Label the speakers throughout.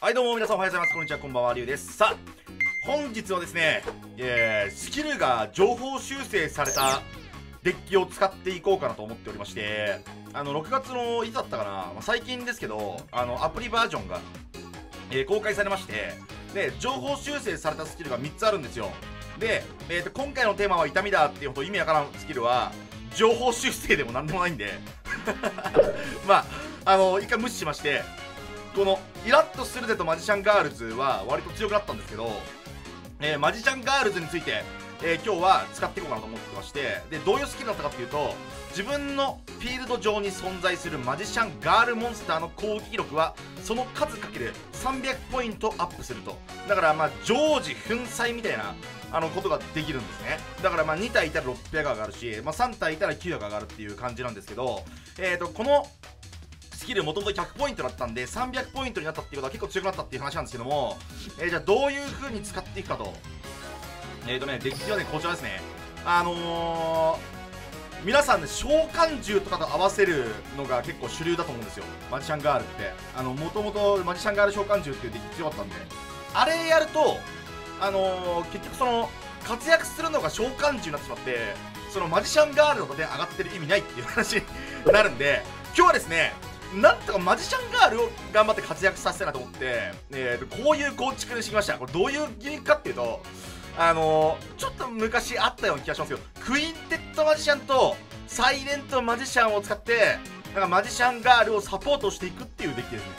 Speaker 1: はいどうも皆さんおはようございます。こんにちはこんばんはりゅうです。さあ本日はですね、えー、スキルが情報修正されたデッキを使っていこうかなと思っておりましてあの6月のいつだったかな、まあ、最近ですけどあのアプリバージョンが、えー、公開されましてで情報修正されたスキルが3つあるんですよ。で、えーと、今回のテーマは痛みだっていうほど意味わからんスキルは情報修正でもなんでもないんで。まああの一回無視しましてこのイラッとするぜとマジシャンガールズは割と強くなったんですけど、えー、マジシャンガールズについて、えー、今日は使っていこうかなと思ってましてでどういうスキルだったかっていうと自分のフィールド上に存在するマジシャンガールモンスターの攻撃力はその数かける300ポイントアップすると。だからまあ常時粉砕みたいなあのことができるんですね。だからまあ2体いたら600上がるし、まあ、3体いたら900上がるっていう感じなんですけど、えー、とこのキルもともと100ポイントだったんで300ポイントになったっていうことは結構強くなったっていう話なんですけども、えー、じゃあどういう風に使っていくかと。えーとねデッキはねこちらですね。あのー、皆さんね召喚獣とかと合わせるのが結構主流だと思うんですよ。マジシャンガールって。あのもともとマジシャンガール召喚獣っていうデッキ強かったんで。あれやるとあのー、結局その活躍するのが召喚獣になってしまってそのマジシャンガールの場で上がってる意味ないっていう話になるんで今日はですねなんとかマジシャンガールを頑張って活躍させたいなと思って、えー、こういう構築にしてきました。これどういうギミックかっていうとあのー、ちょっと昔あったような気がしますけどクインテッドマジシャンとサイレントマジシャンを使ってなんかマジシャンガールをサポートしていくっていうデッキですね。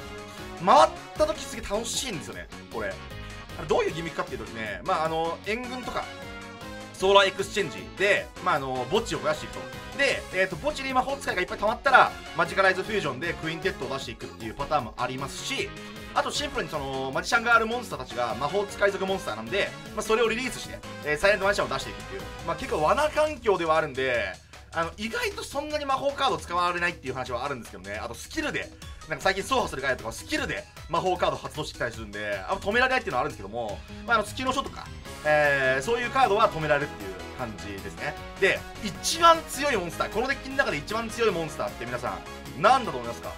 Speaker 1: 回った時すげえ楽しいんですよねこれ。どういうギミックかっていうとですねまああの援軍とかソーラーエクスチェンジで、まあ、あの墓地を増やしていくと。で、えーと、墓地に魔法使いがいっぱい溜まったらマジカライズフュージョンでクインテットを出していくっていうパターンもありますしあとシンプルにそのマジシャンがあるモンスターたちが魔法使い族モンスターなんで、まあ、それをリリースして、えー、サイレントマジシャンを出していくっていう、まあ、結構罠環境ではあるんであの意外とそんなに魔法カード使われないっていう話はあるんですけどね。あとスキルでなんか最近走破するガイアとかスキルで魔法カード発動してきたりするんであ止められないっていうのはあるんですけども、まあ、あのスキルの書とか、えー、そういうカードは止められるっていう感じですね。で一番強いモンスターこのデッキの中で一番強いモンスターって皆さん何だと思いますか？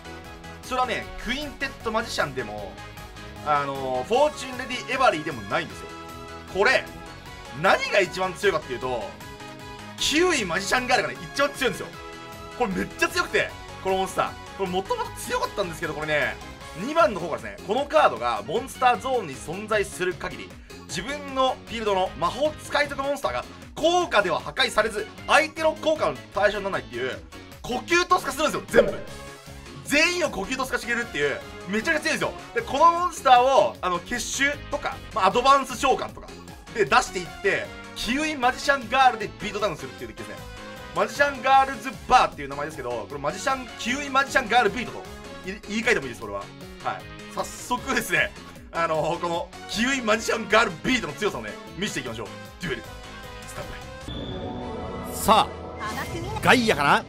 Speaker 1: それはねクインテットマジシャンでもあの、フォーチュンレディエバリーでもないんですよ。これ何が一番強いかっていうとキウイマジシャンガールがね一番強いんですよ。これめっちゃ強くてこのモンスター。これもともと強かったんですけどこれね2番の方がですねこのカードがモンスターゾーンに存在する限り自分のフィールドの魔法使いとかモンスターが効果では破壊されず相手の効果の対象にならないっていう呼吸トス化するんですよ全部。全員を呼吸トス化してるっていうめちゃくちゃ強いんですよ。でこのモンスターをあの結集とか、まあ、アドバンス召喚とかで出していってキウイマジシャンガールでビートダウンするっていうデッキですね。マジシャンガールズバーっていう名前ですけどこれマジシャンキウイマジシャンガールビートと言い換えてもいいですこれは。はい。早速ですね。あのこのキウイマジシャンガールビートの強さをね見せていきましょう。デュエル。スタート
Speaker 2: さあガイアかな？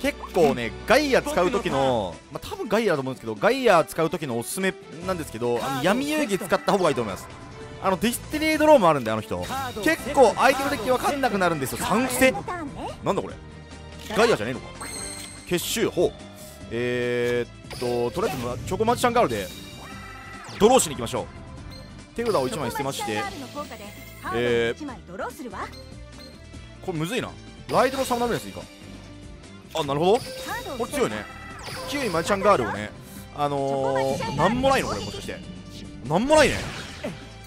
Speaker 2: 結構ねガイア使う時の、まあ、多分ガイアだと思うんですけどガイア使う時のおすすめなんですけどあの闇遊戯使った方がいいと思います。あのディスティニードローもあるんであの人。結構相手の敵分かんなくなるんですよ。3癖なんだこれ？ガイアじゃねえのか。結集。ほう。えー、っととりあえずチョコマジシャンガールでドローしに行きましょう。手札を1枚捨てまして。えー、これむずいな。ライドのサムナムレスいいか。あなるほど。これ強いね。キウイマジシャンガールをねあのー、なんもないのこれもしかして。なんもないね。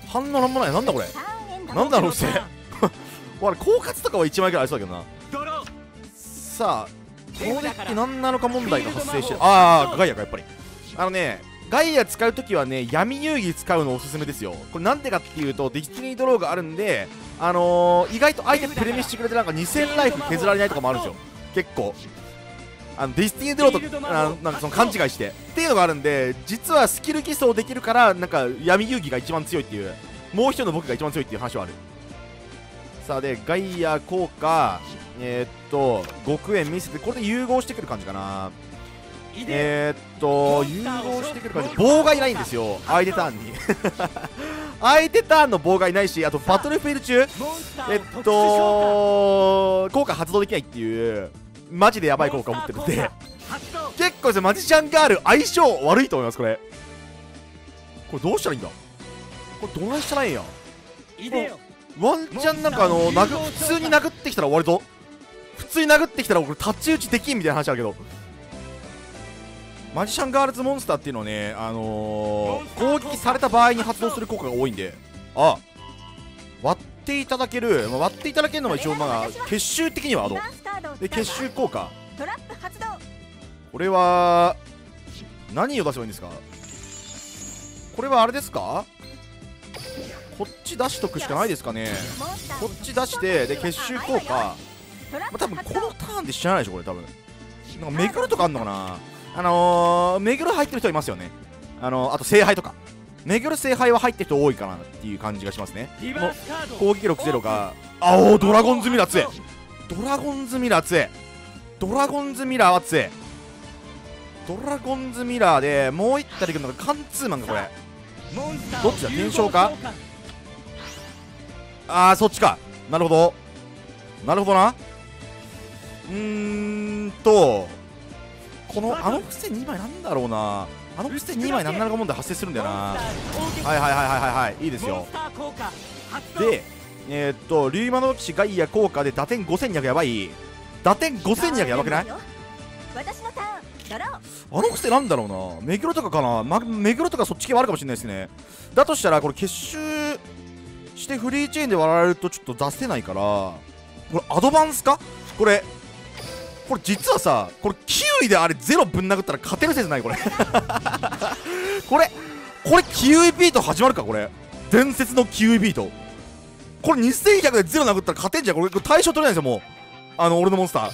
Speaker 2: 反応なんもない。なんだこれ。なんだろうせ。俺狡猾とかは1枚ぐらいありそうだけどな。さあこのデッキ何なのか問題が発生してる。ああガイアかやっぱり。あのねガイア使うときはね闇遊戯使うのおすすめですよ。これなんでかっていうとディスティニードローがあるんであのー、意外と相手プレミしてくれてなんか2000ライフ削られないとかもあるんですよ。結構。あのディスティニードローとあなんかその勘違いして。っていうのがあるんで実はスキル偽装できるからなんか闇遊戯が一番強いっていうもう一人の僕が一番強いっていう話はある。さあでガイア効果えー、っと極円見せてこれで融合してくる感じかな。えー、っと融合してくる感じ。妨害ないんですよ。相手ターンに。相手ターンの妨害ないしあとバトルフィール中。えっと効果発動できないっていうマジでやばい効果を持ってるんで。結構ですねマジシャンガール相性悪いと思いますこれ。
Speaker 1: これどうしたらいいんだ？これどないしたらいいんや？ワンチャンなんかあの殴普通に殴ってきたら終わるぞ。普通に殴ってきたらこれ太刀打ちできんみたいな話あるけどマジシャンガールズモンスターっていうのはねあのー、攻撃された場合に発動する効果が多いんで。あ割っていただける、まあ、割っていただけるのが一応まあ結集的にはアド。で結集効果。これは何を出せばいいんですか？これはあれですか？こっち出しとくしかないですかね。こっち出してで結集効果。まあ、多分このターンで知らないでしょこれ多分。なんかめぐるとかあんのかな？あのー、めぐる入ってる人いますよね。あのー、あと聖杯とか。めぐる聖杯は入ってる人多いかなっていう感じがしますね。攻撃力ゼロが。あおドラゴンズミラー強い。ドラゴンズミラー強い。ドラゴンズミラーは強い。ドラゴンズミラーでもう一体でくるのが貫通マンかこれ。どっちだ？転生か？あーそっちか。なるほど。なるほどな。うーんとこのあの伏せ2枚なんだろうな。あの伏せ2枚なんならか問題発生するんだよな。はいはいはいはいはいはい。いいですよ。でえー、っと龍馬の騎士ガイア効果で打点5200やばい。打点5200やばくない？
Speaker 3: 私のターンドロー。
Speaker 1: あの癖なんだろうな。目黒とかかな、ま、目黒とかそっち系はあるかもしれないですね。だとしたらこれ結集してフリーチェーンで割られるとちょっと出せないから。これアドバンスか？これこれ実はさこれ9位であれゼロぶん殴ったら勝てる説ない？これ。これこれキウイビート始まるか？これ。伝説のキウイビート。これ2100でゼロ殴ったら勝てんじゃん？これこれ対象取れないんですよもう。あの俺のモンスター。こ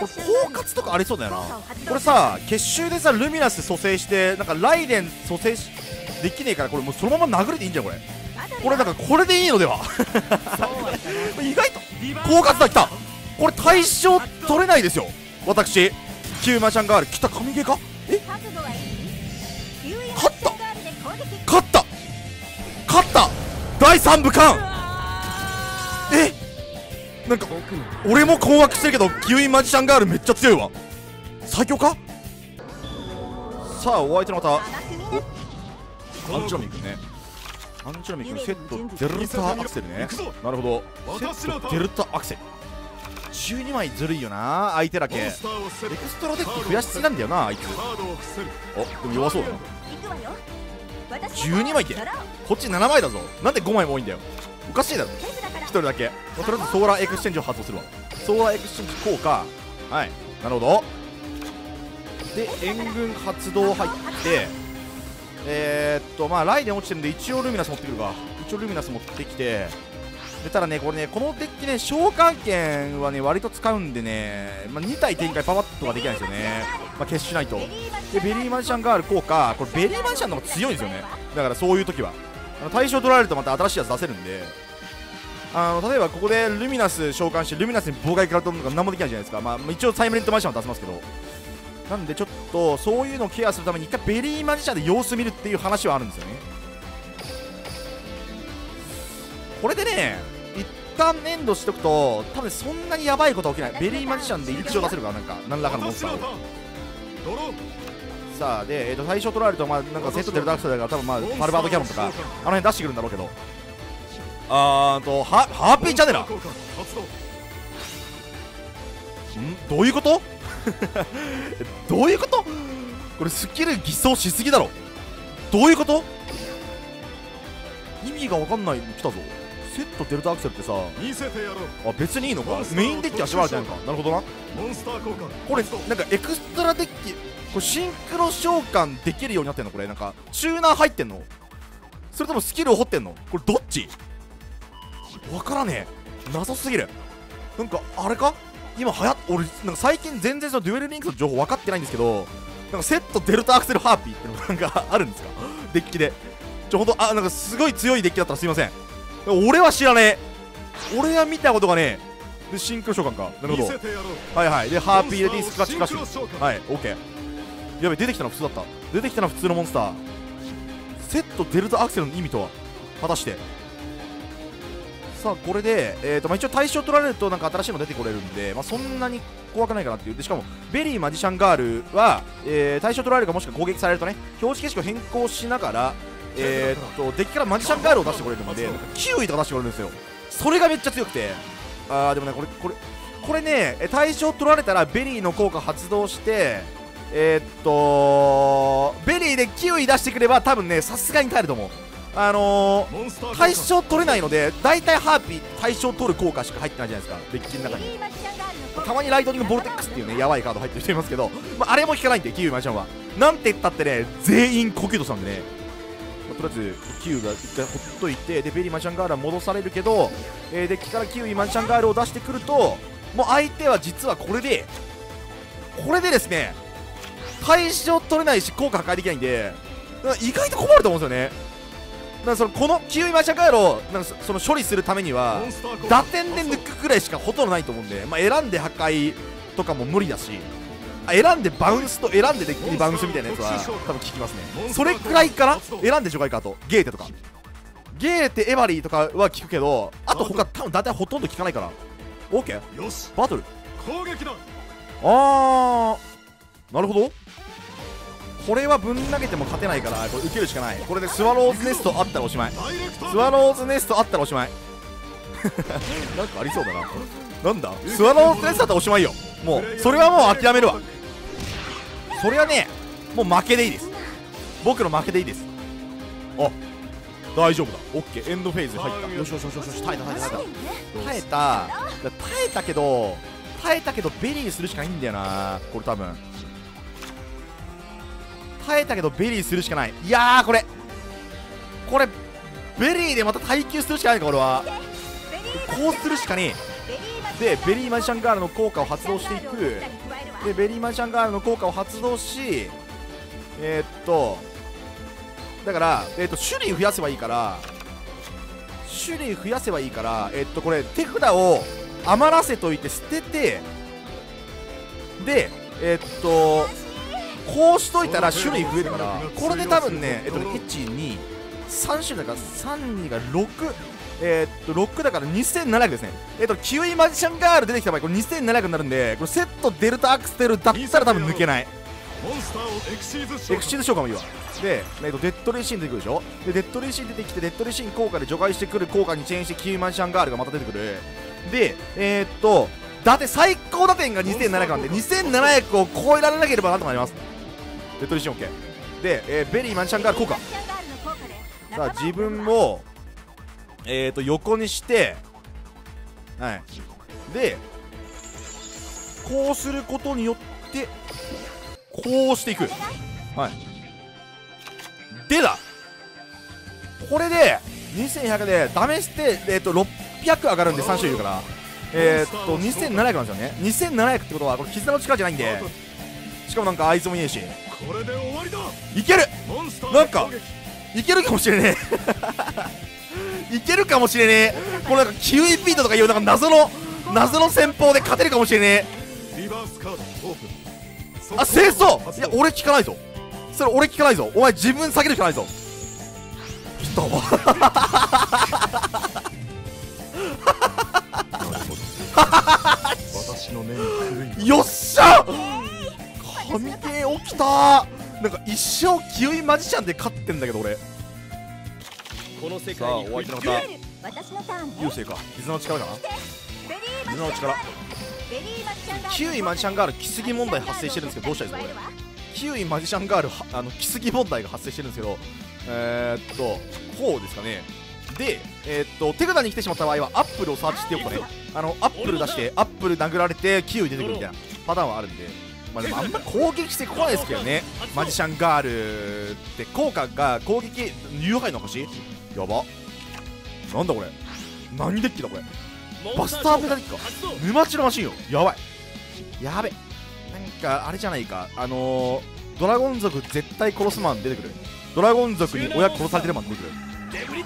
Speaker 1: れ包括とかありそうだよな。これさ結集でさルミナス蘇生してなんかライデン蘇生しできねえからこれもうそのまま殴れていいんじゃんこれ。これだからこれでいいのでは。意外と狡猾だ来たこれ対象取れないですよ。私キューマちゃんガール来た神ゲーか？え？勝った。勝った。勝った。第3部完え？なんか俺も困惑してるけどキウイマジシャンガールめっちゃ強いわ。最強か？さあお相手の方。アンチョミ君ね。アンチョミ君セットデルタアクセルね。なるほど。セットデルタアクセル12枚ずるいよな相手だけ。エクストラデッキ増やしすぎなんだよなあいつおでも弱そうだな。
Speaker 3: 行くわよ。私のターン
Speaker 1: 12枚ってこっち7枚だぞ。なんで5枚も多いんだよ。おかしいだろ。
Speaker 3: 手札から。
Speaker 1: 1人だけ、まあとりあえずソーラーエクスチェンジを発動するわ。ソーラーエクスチェンジ効果。はい。なるほど。で援軍発動入ってえー、っとまあライデン落ちてるんで一応ルミナス持ってくるか。一応ルミナス持ってきてでただねこれねこのデッキね召喚剣はね割と使うんでね、まあ、2体展開パワッとはできないんですよね、まあ、決しないと。でベリーマジシャンガール効果これベリーマジシャンの方が強いんですよね。だからそういう時は。あの対象取られるとまた新しいやつ出せるんで。あの例えばここでルミナス召喚してルミナスに妨害食らうとか何もできないじゃないですか、まあ、一応サイムレントマジシャンは出せますけど。なんでちょっとそういうのをケアするために一回ベリーマジシャンで様子見るっていう話はあるんですよね。これでね一旦エンドしとくと多分そんなにやばいことは起きない。ベリーマジシャンで一応出せるからなんか何らかのモンスターをさあで、えー、と最初取られるとまあなんかセット出るダークサイだから多分まあファルバードキャノンとかあの辺出してくるんだろうけど。あーとハハーピーチャネラん？どういうこと？どういうこと？これスキル偽装しすぎだろ。どういうこと？意味が分かんないの来たぞセットデルタアクセルってさ
Speaker 4: 見せてやろう。
Speaker 1: あ別にいいのか。メインデッキは縛られてなか。なるほどな。
Speaker 4: モンスター効果
Speaker 1: これなんかエクストラデッキこれシンクロ召喚できるようになってんの？これなんかチューナー入ってんの？それともスキルを掘ってんの？これどっち？わからねえ。謎すぎる。なんかあれか？今流行っ俺なんか最近全然そのデュエルリンクの情報分かってないんですけどなんかセットデルタアクセルハーピーってのがなんかあるんですか？デッキで。ちょほんとあなんかすごい強いデッキだったらすいません俺は知らねえ。俺は見たことがねえ。でシンクロ召喚か。なるほど。はいはい。でハーピーレディースクラッチクラッシュ。はいオッケー。やべ出てきたの普通だった。出てきたのは普通のモンスター。セットデルタアクセルの意味とは？果たして。さあこれで、えーとまあ、一応対象取られるとなんか新しいの出てこれるんで、まあ、そんなに怖くないかなっていう。でしかもベリーマジシャンガールは、えー対象取られるかもしくは攻撃されるとね表示形式を変更しながら、えー、とデッキからマジシャンガールを出してこれるのでなんかキウイとか出してこれるんですよ。それがめっちゃ強くて。あーでもねこれこれこれねえ対象取られたらベリーの効果発動してえーっとベリーでキウイ出してくれば多分ねさすがに耐えると思う。あのー対象取れないので大体ハーピー対象取る効果しか入ってないじゃないですか。デッキの中に。たまにライトニングボルテックスっていうねやばいカード入ってる人いますけど、まあ、あれも引かないんでキウイマジシャンは。なんて言ったってね全員呼吸としたんでね、まあとりあえずキウイが一回ほっといてでベリーマジシャンガールは戻されるけど、えーデッキからキウイマジシャンガールを出してくるともう相手は実はこれでこれでですね対象取れないし効果破壊できないんで意外と困ると思うんですよね。だからそのこのキウイマジシャンガールをなんかそその処理するためには打点で抜くくらいしかほとんどないと思うんで、まあ、選んで破壊とかも無理だし。あ選んでバウンスと選んでデッキにバウンスみたいなやつは多分効きますね。それくらいから選んで除外カートゲーテとか。ゲーテエバリーとかは効くけどあと他多分大体ほとんど効かないから。OK
Speaker 4: よし。
Speaker 1: バトル。
Speaker 4: 攻撃だ
Speaker 1: あー。なるほど。これはぶん投げても勝てないからこれ受けるしかない。これでスワローズネストあったらおしまい。スワローズネストあったらおしまい。なんかありそうだな。なんだ？スワローズネストあったらおしまいよ。もうそれはもう諦めるわそれはねもう負けでいいです。僕の負けでいいです。あ大丈夫だ。オッケー。エンドフェーズ入った。よしよしよしよし。耐えた耐えた耐えた。耐えた。だ耐えたけど耐えたけどベリーするしかないんだよな。これ多分。耐えたけどベリーするしかない。いやーこれ。これベリーでまた耐久するしかないのか俺は。こうするしかねえ。でベリーマジシャンガールの効果を発動していくでベリーマジシャンガールの効果を発動しえー、っとだから、えーっと種類増やせばいいから種類増やせばいいからえーっとこれ手札を余らせといて捨ててでえーっとこうしといたら種類増えるからこれで多分ねえっとね123種類だから32が6えー、っと6だから2700ですね。えっとキウイマジシャンガール出てきた場合これ2700になるんでこれセットデルタアクセルだったら多分抜けない。
Speaker 4: モンスターをエクシーズ召喚
Speaker 1: エクシーズ召喚もいいわ。で、えっとデッドレーシーン出てくるでしょ？でデッドレーシーン出てきてデッドレーシーン効果で除外してくる効果にチェーンしてキウイマジシャンガールがまた出てくる。でえー、っとだって最高打点が2700なんで2700を超えられなければなんとかなります。デッドレーシーン OK で、えーベリーマジシャンガール効果。さあ自分をえー、と横にしてはい。でこうすることによってこうしていく。はい。でだ。これで2100でダメして、えー、と600上がるんで3種類いるから。えー、っと2700なんですよね。2700ってことはこれ絆の力じゃないんで。しかもなんかあいつもいねえし。
Speaker 4: これで終わりだ。
Speaker 1: いける。なんかいけるかもしれねえいけるかもしれねえ。これなんかキウイピートとかいうなんか謎の謎の戦法で勝てるかもしれね
Speaker 4: リバースカードオープン。
Speaker 1: えあ清掃いや俺聞かないぞ。それ俺聞かないぞ。お前自分下げるしかないぞ。来たわ
Speaker 4: 私の目に狂い
Speaker 1: よっしゃ！神ゲー起きた。なんか一生キウイマジシャンで勝ってんだけど俺
Speaker 5: この世界に
Speaker 1: お相手の方。
Speaker 3: 私のターンね。
Speaker 1: 優勢か。絆の力かな絆の力。
Speaker 3: ベリーマジシャンガール。
Speaker 1: キウイマジシャンガール来すぎ問題発生してるんですけどどうしたらいいですかこれ。キウイマジシャンガールはあの来すぎ問題が発生してるんですけどえー、っとこうですかね。で、えーっと手札に来てしまった場合はアップルをサーチしておくとねあのアップル出してアップル殴られてキウイ出てくるみたいなパターンはあるんでまあでもあんま攻撃してこないですけどね。マジシャンガールって効果が攻撃誘発の星やば。なんだこれ。何デッキだこれ。バスターブレイダーデッキか。沼地の魔神王。やばい。やべ。なんかあれじゃないか。あのー、ドラゴン族絶対殺すマン出てくる。ドラゴン族に親殺されてるマン出てくる。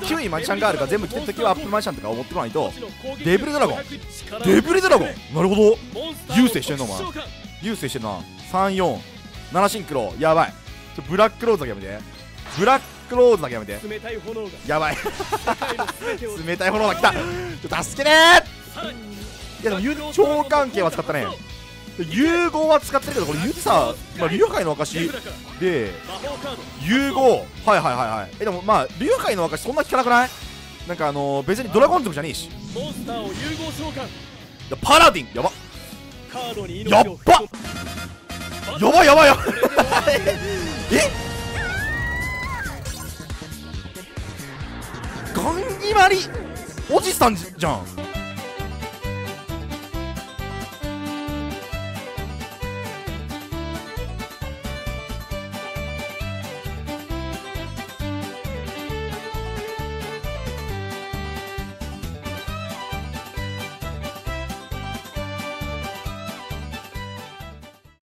Speaker 1: キウイマジシャンガールが全部来てるときはアップルマジシャンとかを持ってこないと。デブリドラゴン。デブリドラゴン。なるほど。優勢してんのお前優勢してんな347シンクロやばい。ちょブラックローズだけやめて。ブラックローズだけやめて。
Speaker 5: 冷たい炎が。
Speaker 1: やばい。冷たい炎が来た。ちょ助けねー。いやでもゆ超関係は使ったね。融合は使ってるけどこれ言ってさ、まあ、竜界の証で融合。はいはいはいはい。えでもまあ竜界の証そんな効かなくない？なんかあのー、別にドラゴン族じゃねえし。い
Speaker 5: モンスターを融合召喚。
Speaker 1: やパラディン。やば。
Speaker 5: カードに
Speaker 1: やっばやばいやばいやばい。え？ガン決まり。おじさんじゃん